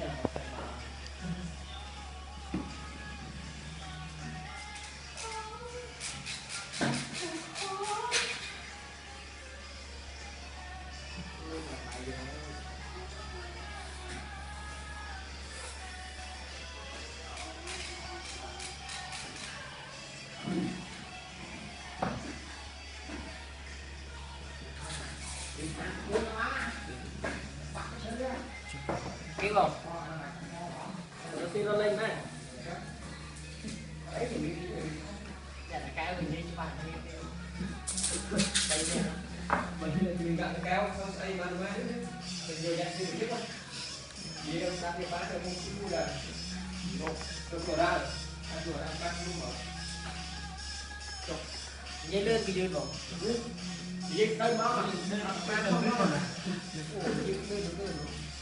Yeah. Không đầu tiên nó lên này. Đấy thì dạ là cái mình đi cho bạn đây mình mình gặn kéo không xây mà mà mình nhận gì chứ không gì đâu sao thì bán được một chút là một được cửa ra ăn cửa ra bán luôn mà dây lên cái dưa rồi gì đây nó mà Đấy, cái cái nó cái cái cái làm nó nữa. Ăn. Nó Cái nó cái nó cái vậy Cái tệ. Nó ra rồi.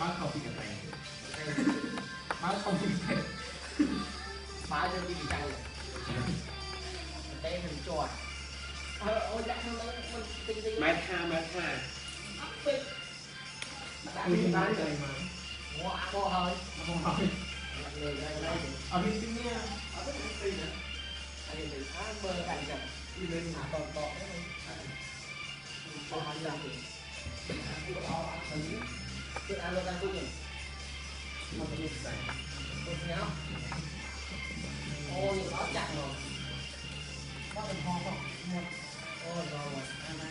Báo không cái tệ. Báo không tệ. ba rồi cái gì chạy tay mình ờ ôi đã nó mình tinh tinh mét ha mét ha đã Ừ, đi bán rồi mà. ngoa cô hơi không ra đây Ở bên kia ở cái công ty nữa anh bơ cạnh chồng. Đi lên mà còn to đấy to hai trăm thì cái to ăn xử cái ăn luôn ăn cuối cùng mà mình nhìn phải tôi nhớ ôi nó chặt rồi. Bắt được ho không? Một. ôi, rồi. Rồi Anh này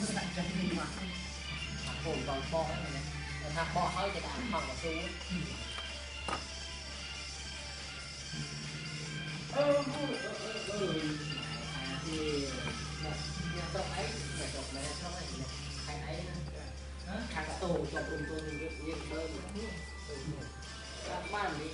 nó đặt chân mà. hạt còn đấy này. Hạt bo hơi thì đã ăn bằng vào xuống กับตัวนึงเยอะเยอะเบิ้ลกลับบ้านดิ